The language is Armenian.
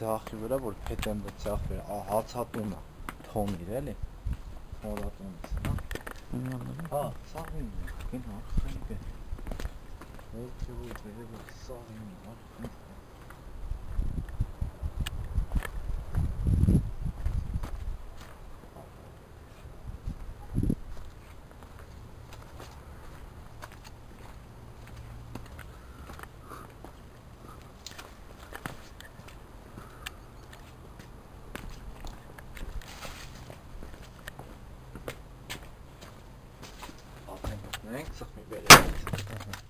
ցախի վրա որ փետեն դա ցախ վրա, հացատուն է, թոմիր էլի։ Հորատունից, հա։ Հա, սաղին է, կին հա, խայբե։ Ո՞ր չու բերել սաղին, հա։ Nein, sag mir, wer der ist. Mhm.